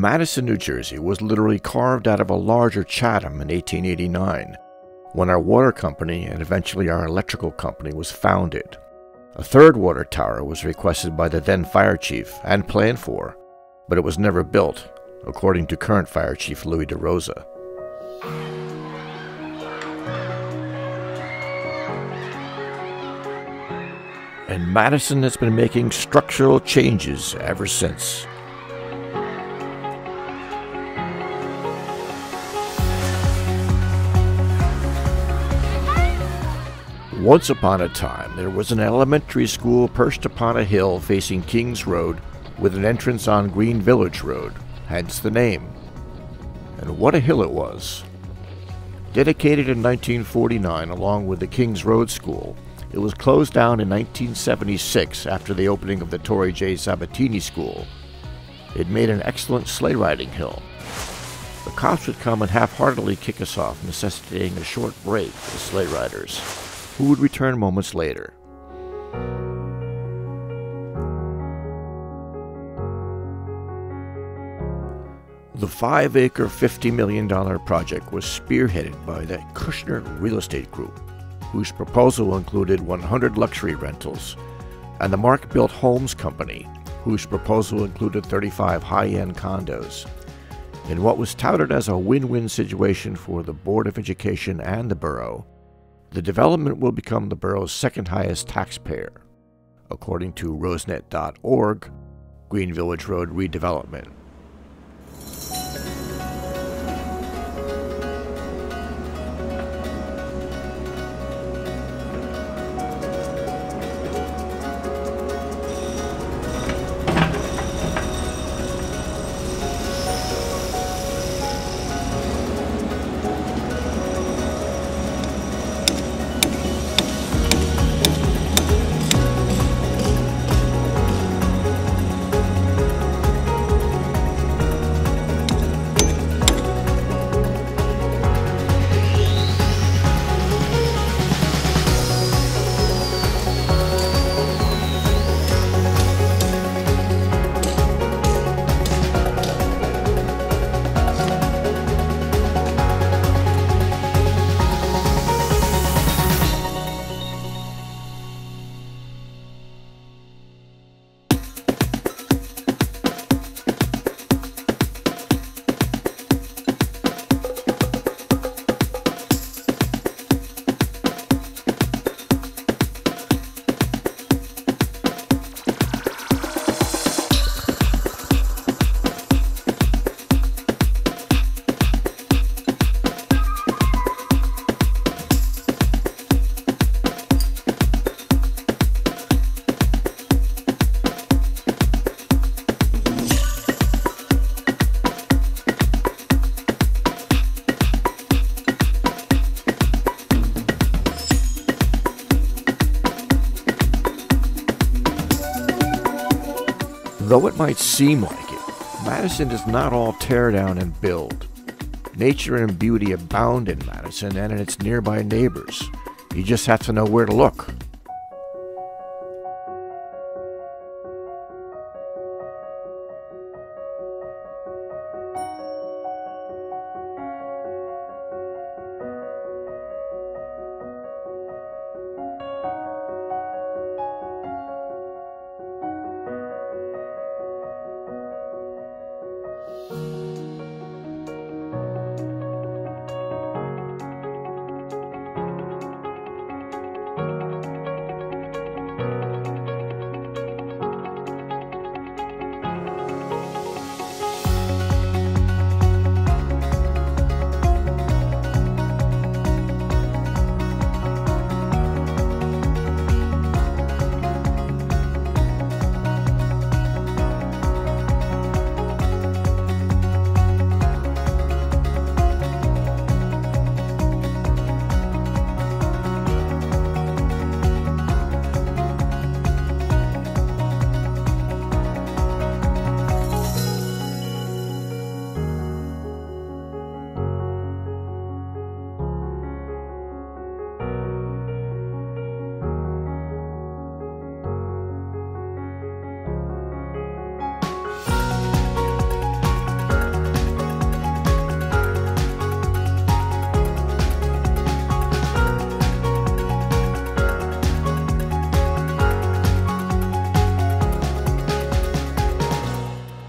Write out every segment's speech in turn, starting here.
Madison, New Jersey was literally carved out of a larger Chatham in 1889, when our water company and eventually our electrical company was founded. A third water tower was requested by the then fire chief and planned for, but it was never built, according to current fire chief Louis DeRosa. And Madison has been making structural changes ever since. Once upon a time, there was an elementary school perched upon a hill facing Kings Road with an entrance on Green Village Road, hence the name. And what a hill it was! Dedicated in 1949 along with the Kings Road School, it was closed down in 1976 after the opening of the Torrey J. Sabatini School. It made an excellent sleigh riding hill. The cops would come and half heartedly kick us off, necessitating a short break for sleigh riders who would return moments later. The five acre, $50 million project was spearheaded by the Kushner Real Estate Group, whose proposal included 100 luxury rentals, and the Mark Built Homes Company, whose proposal included 35 high end condos. In what was touted as a win win situation for the Board of Education and the borough, the development will become the borough's second highest taxpayer, according to Rosenet.org, Green Village Road redevelopment. Though it might seem like it, Madison does not all tear down and build. Nature and beauty abound in Madison and in its nearby neighbors. You just have to know where to look.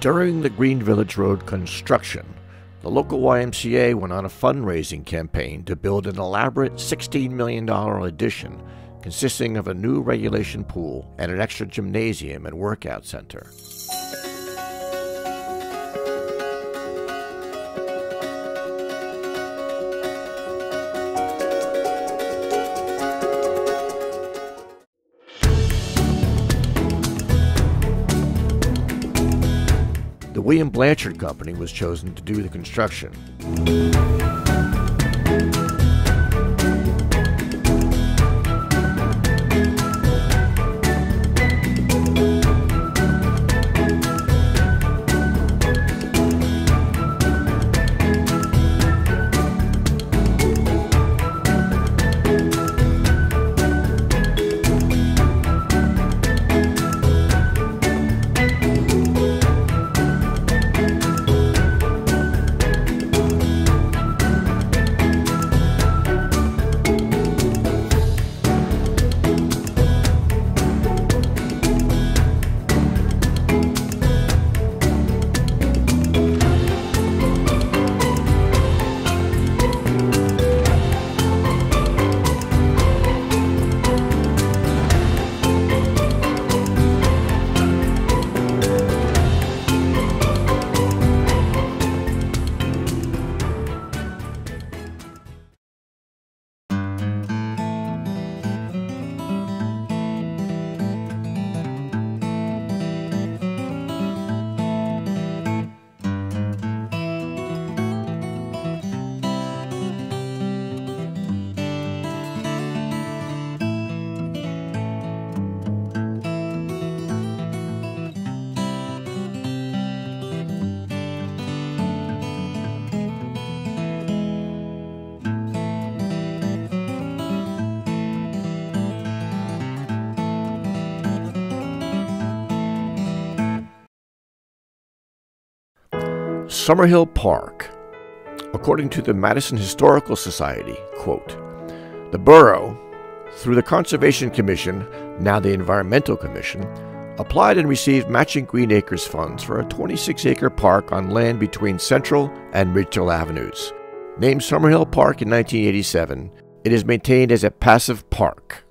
During the Green Village Road construction, the local YMCA went on a fundraising campaign to build an elaborate $16 million addition consisting of a new regulation pool and an extra gymnasium and workout center. The William Blanchard Company was chosen to do the construction. Summerhill Park. According to the Madison Historical Society, quote, the borough, through the Conservation Commission, now the Environmental Commission, applied and received matching Green Acres funds for a 26 acre park on land between Central and Ridgeville Avenues. Named Summerhill Park in 1987, it is maintained as a passive park.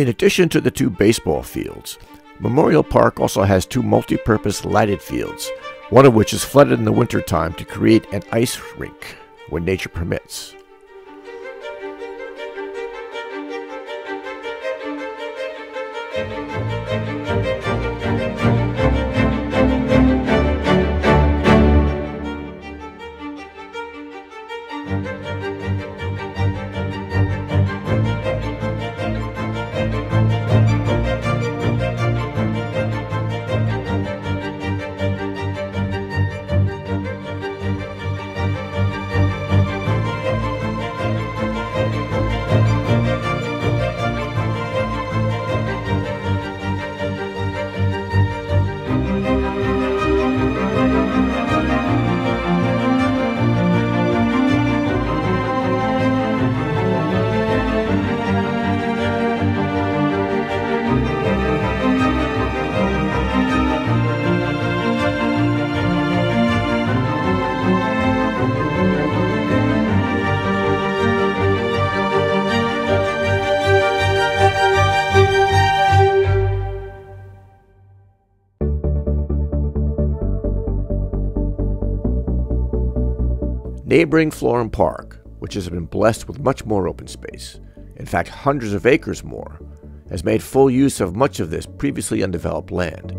In addition to the two baseball fields, Memorial Park also has two multi-purpose lighted fields, one of which is flooded in the wintertime to create an ice rink when nature permits. Neighboring Florham Park, which has been blessed with much more open space, in fact, hundreds of acres more, has made full use of much of this previously undeveloped land.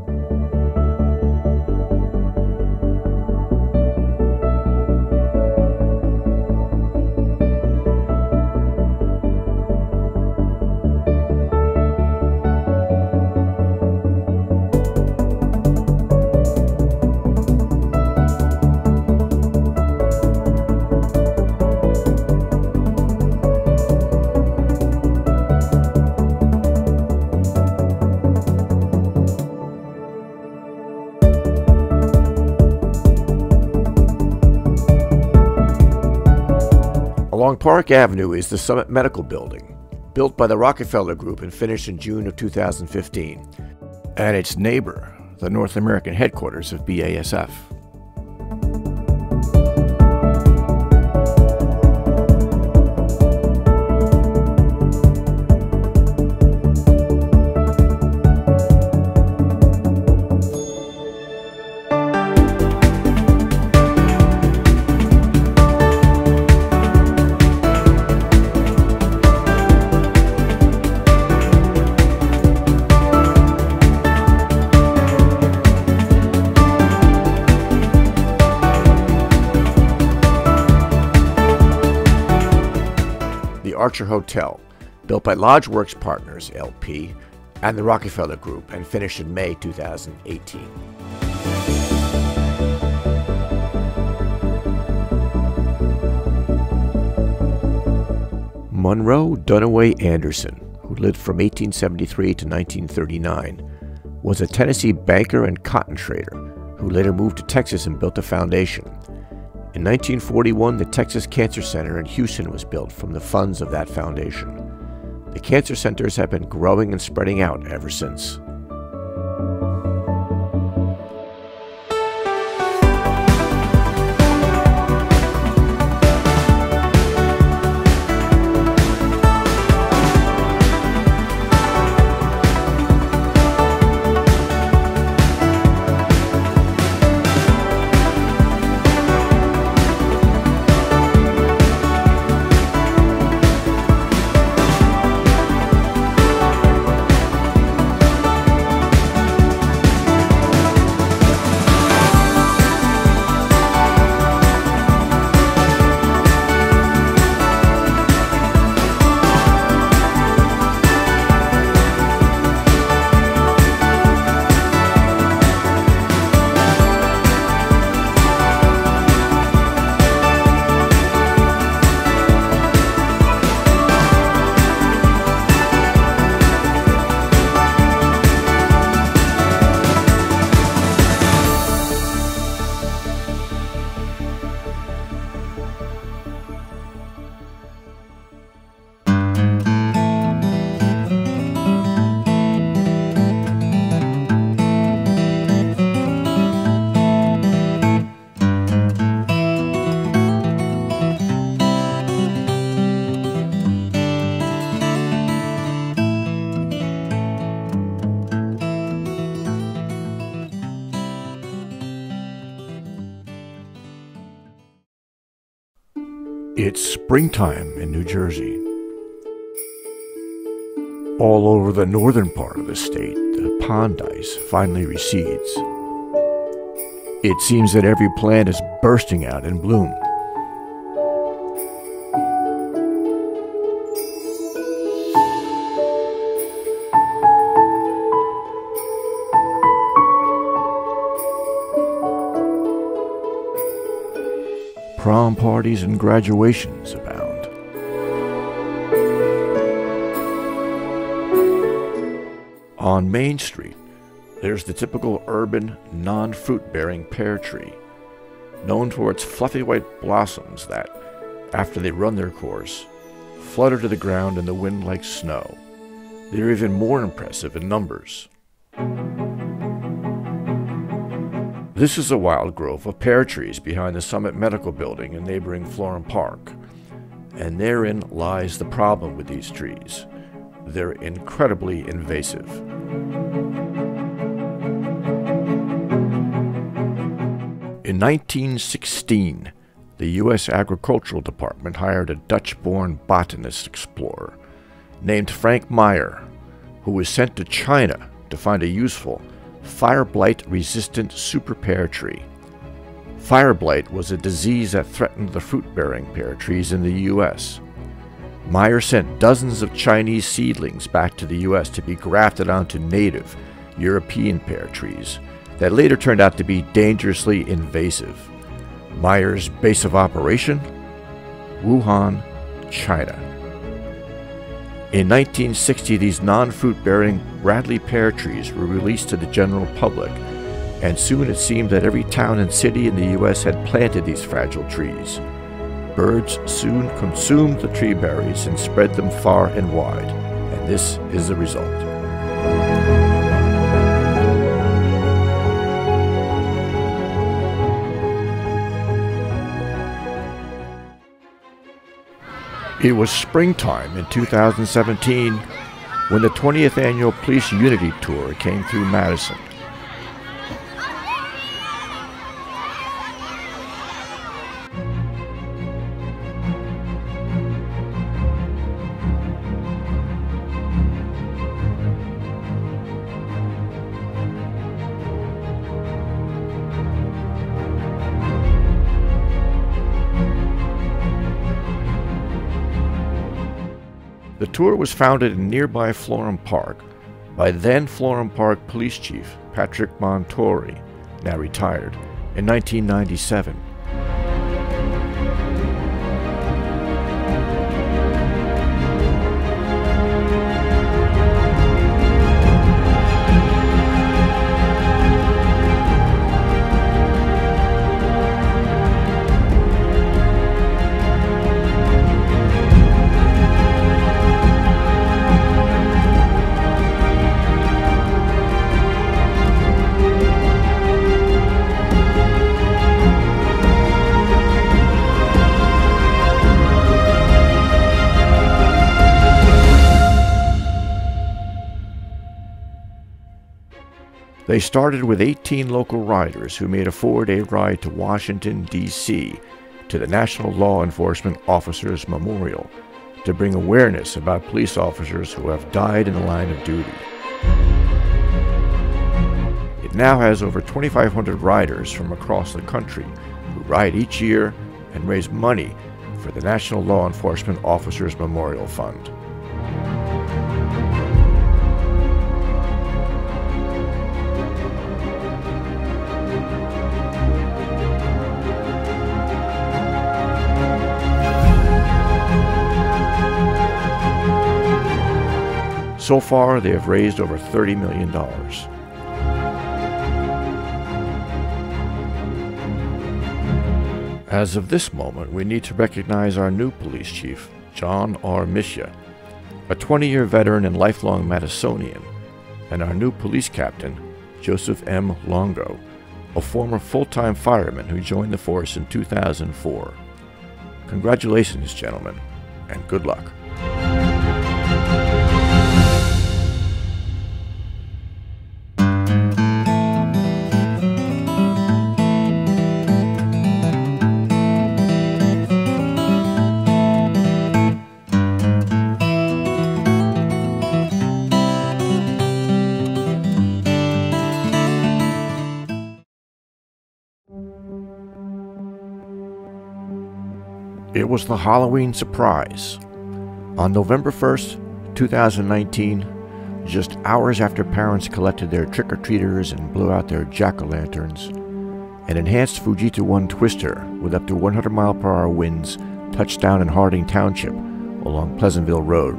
Along Park Avenue is the Summit Medical Building, built by the Rockefeller Group and finished in June of 2015, and its neighbor, the North American headquarters of BASF. Archer Hotel, built by Lodge Works Partners LP and the Rockefeller Group and finished in May 2018. Monroe Dunaway Anderson, who lived from 1873 to 1939, was a Tennessee banker and cotton trader who later moved to Texas and built a foundation. In 1941, the Texas Cancer Center in Houston was built from the funds of that foundation. The cancer centers have been growing and spreading out ever since. Springtime in New Jersey. All over the northern part of the state, the pond ice finally recedes. It seems that every plant is bursting out in bloom. Prom parties and graduations On Main Street, there's the typical urban, non fruit bearing pear tree, known for its fluffy white blossoms that, after they run their course, flutter to the ground in the wind like snow. They're even more impressive in numbers. This is a wild grove of pear trees behind the Summit Medical Building in neighboring Florham Park. And therein lies the problem with these trees. They're incredibly invasive. In 1916, the U.S. Agricultural Department hired a Dutch born botanist explorer named Frank Meyer, who was sent to China to find a useful fire blight resistant super pear tree. Fire blight was a disease that threatened the fruit bearing pear trees in the U.S. Meyer sent dozens of Chinese seedlings back to the U.S. to be grafted onto native European pear trees that later turned out to be dangerously invasive. Meyer's base of operation? Wuhan, China. In 1960, these non fruit bearing Bradford pear trees were released to the general public, and soon it seemed that every town and city in the U.S. had planted these fragile trees. Birds soon consumed the tree berries and spread them far and wide, and this is the result. It was springtime in 2017 when the 20th annual Police Unity Tour came through Madison. Tour was founded in nearby Florham Park by then Florham Park Police Chief Patrick Montuore, now retired, in 1997. They started with 18 local riders who made a four day ride to Washington, D.C., to the National Law Enforcement Officers Memorial to bring awareness about police officers who have died in the line of duty. It now has over 2,500 riders from across the country who ride each year and raise money for the National Law Enforcement Officers Memorial Fund. So far, they have raised over $30 million. As of this moment, we need to recognize our new police chief, John R. Misha, a 20 year veteran and lifelong Madisonian, and our new police captain, Joseph M. Longo, a former full time fireman who joined the force in 2004. Congratulations, gentlemen, and good luck. It was the Halloween surprise. On November 1st, 2019, just hours after parents collected their trick or treaters and blew out their jack o' lanterns, an enhanced Fujita 1 twister with up to 100 mile per hour winds touched down in Harding Township along Pleasantville Road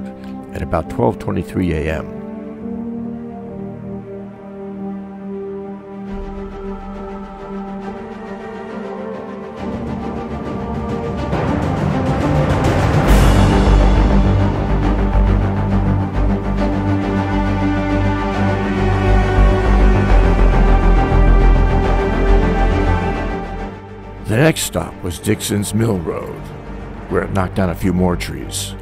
at about 12:23 a.m. was Dixon's Mill Road, where it knocked down a few more trees.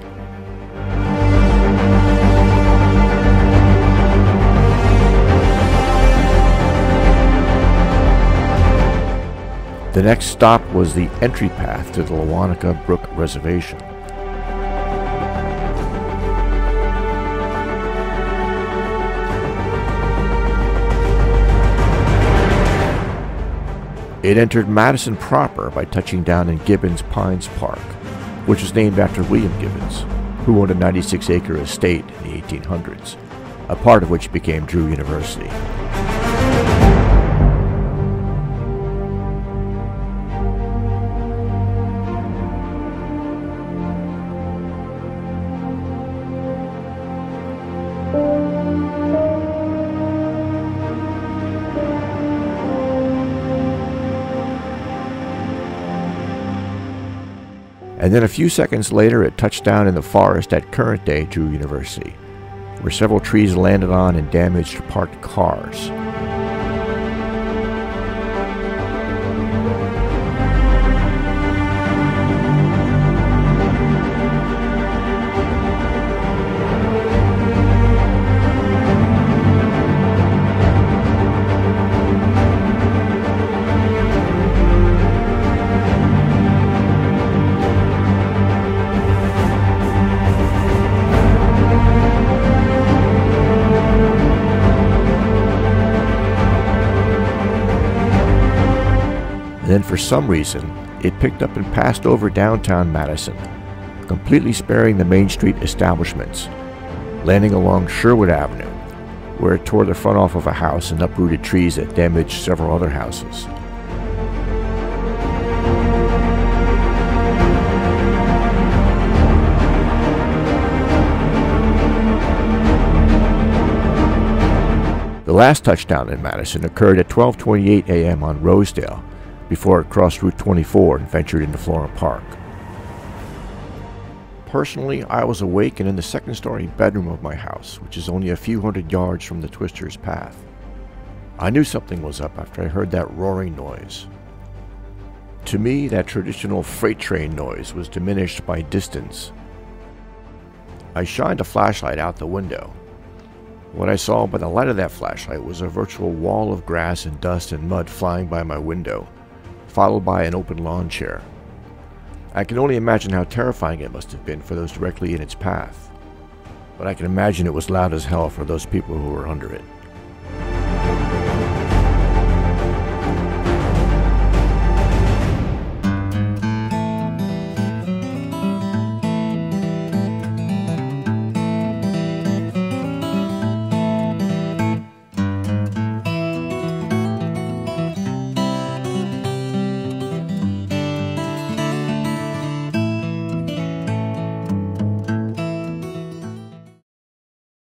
The next stop was the entry path to the Loantaka Brook Reservation. It entered Madison proper by touching down in Gibbons Pines Park, which was named after William Gibbons, who owned a 96 acre estate in the 1800s, a part of which became Drew University. And then a few seconds later it touched down in the forest at current day Drew University, where several trees landed on and damaged parked cars. Then, for some reason, it picked up and passed over downtown Madison, completely sparing the Main Street establishments, landing along Sherwood Avenue, where it tore the front off of a house and uprooted trees that damaged several other houses. The last touchdown in Madison occurred at 12:28 a.m. on Rosedale, before it crossed Route 24 and ventured into Florham Park. Personally, I was awake and in the second story bedroom of my house, which is only a few hundred yards from the twister's path. I knew something was up after I heard that roaring noise. To me, that traditional freight train noise was diminished by distance. I shined a flashlight out the window. What I saw by the light of that flashlight was a virtual wall of grass and dust and mud flying by my window followed by an open lawn chair. I can only imagine how terrifying it must have been for those directly in its path, but I can imagine it was loud as hell for those people who were under it.